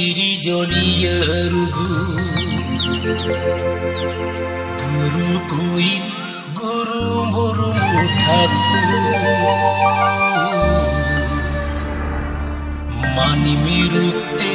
Johnny Rugu Guru kuit Guru muru mutaku Mani mirutte